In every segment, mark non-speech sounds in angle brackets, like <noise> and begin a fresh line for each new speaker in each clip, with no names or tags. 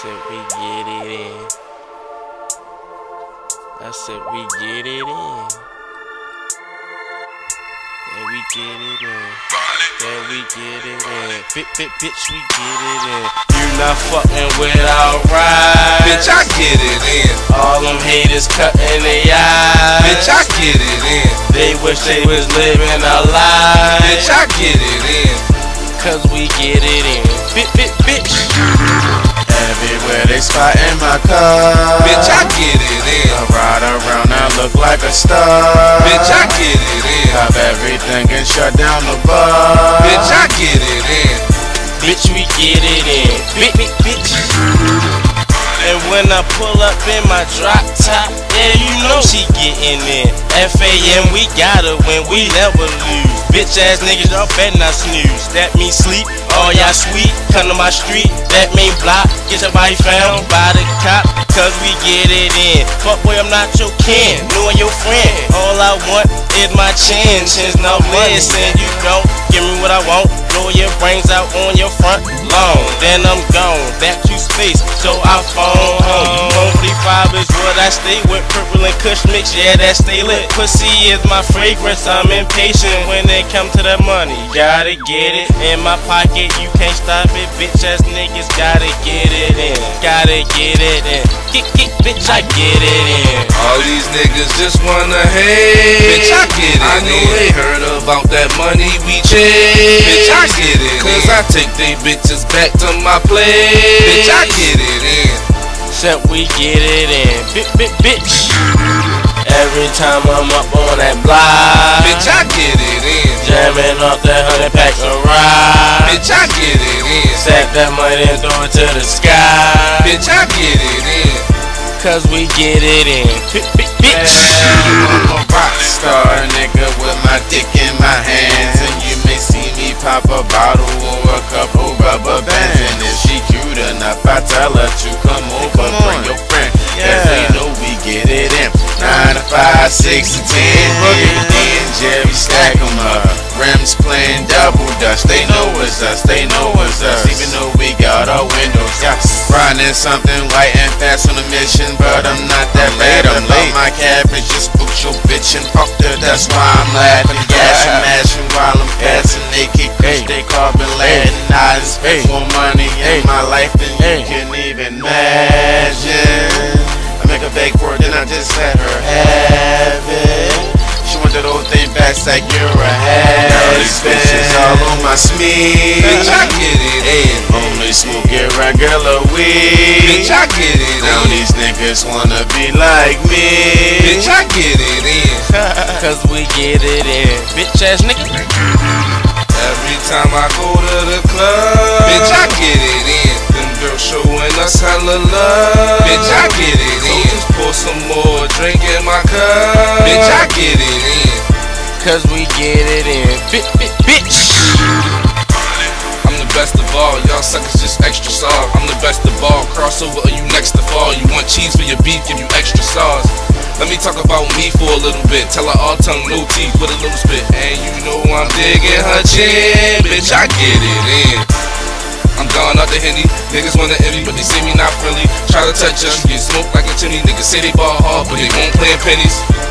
said we get it in. I said we get it in. Yeah, we get it in. Yeah, we get it in. Fit, fit, bitch, we get it in. You not fucking with alright.
Bitch, I get it in.
All them haters cutting their eyes.
Bitch, I get it in.
They wish they was living a lie.
Bitch, I get it in.
Cause we get it in. Fit, fit, bitch. Everywhere they spotting my car.
Bitch, I get it in.
I ride around, I look like a star.
Bitch, I get it in.
Have everything and shut down the bar.
Bitch, I get it in.
Bitch, we get it in. Bitch, bitch, bitch. When I pull up in my drop top, yeah, you know she getting in. FAM, we gotta when we never lose. Bitch ass niggas, y'all better not snooze. That means sleep, all y'all sweet. Come to my street, that mean block. Get your body found by the cop, cause we get it in. Fuck boy, I'm not your kin, knowing your friend. All I want is my chin. Chin's no listen, you don't give me what I want. Blow your brains out on your front lawn. Then I'm gone, back to space, so I phone. Five is what I stay with. Purple and kush mix, yeah, that stay lit. Pussy is my fragrance, I'm impatient when it come to the money. Gotta get it in my pocket, you can't stop it. Bitch ass niggas gotta get it in. Gotta get it in. Get, get, bitch, I get it in.
All these niggas just wanna hate. Bitch, I get it I know in. they heard about that money we chase. Bitch, I get it Cause in. I take they bitches back to my place. Bitch, I get it in.
Except we get it in. Bitch, bitch, bitch. Every time I'm up on that block.
Bitch, I get it in.
Jamming off that hundred pack of ride.
Bitch, I get it in.
Sack that money and throw it to the sky.
Bitch, I get it in.
Cause we get it in. Bitch, bitch.
I'm a rock star nigga with my dick in my hands. And you may see me pop a bottle or a couple rubber bands. And if she cute enough, I tell her to come six to ten. Boogie then Jerry stack 'em up. Rims playing double dutch. They know it's us, they know it's us. Even though we got our windows down. Riding something white and fast on a mission, but I'm not that bad. I'm late. My cabbage just booked your bitch and fuck her. That's why I'm laughing, gashing, mashing while I'm passing. They keep push, they carbon Latin. I done spent more money in my life than you can even imagine. I make a beg for it, then I just let her have back, like you're a
Dirty
husband.
bitches
all on my smear.
Bitch, I get it in.
Only smoking regular weed.
Bitch, I get it
Now these niggas wanna be like me.
Bitch, I get it in. <laughs>
Cause we get it in. Bitch ass nigga.
Every time I go to the club, bitch, I get it in. Them girls showing us hella love, bitch, I get it in. So just pour some more drink in my cup, bitch, I get it in.
Cause we get it in. Bitch.
I'm the best of all, y'all suckers just extra sauce. I'm the best of all, crossover, are you next to fall? You want cheese for your beef, give you extra sauce. Let me talk about me for a little bit. Tell her all tongue, no teeth, with a little spit. And you know I'm digging her chin, bitch, I get it in. I'm gone out the Henny. Niggas wanna envy, but they see me not friendly. Try to touch us, get smoked like a chimney. Niggas say they ball hard, but they won't play in pennies.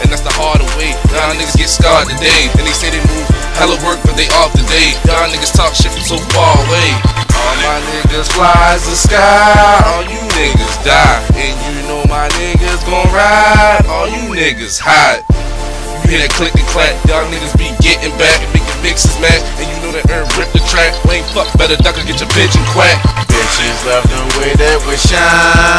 And that's the harder way. Y'all niggas get scarred today. Then they say they move hella work, but they off today. Y'all niggas talk shit from so far away. All my niggas fly as the sky. All you niggas die. And you know my niggas gon' ride. All you niggas hot. You hear that click and clap. Y'all niggas be getting back and making mixes match. And you know that Earn rip the track. Lame fuck, better duck or get your bitch and quack.
Bitches love the way that we shine.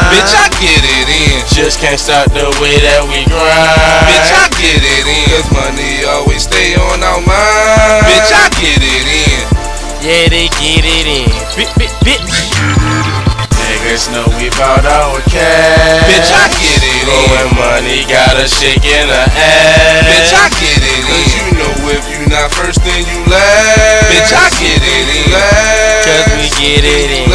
Bitch, I get it in.
Just can't stop the way that we grind.
Bitch, I get it in. Cause money always stay on our mind. Bitch, I get it in.
Yeah, they get it in. Bitch, bitch, bitch.
Niggas know we bout our cash.
Bitch, I get it in.
Money, got a shake in the ass.
Bitch, I get it in. Cause you know if you not first, then you last. Bitch, I get it in.
Cause we get it in.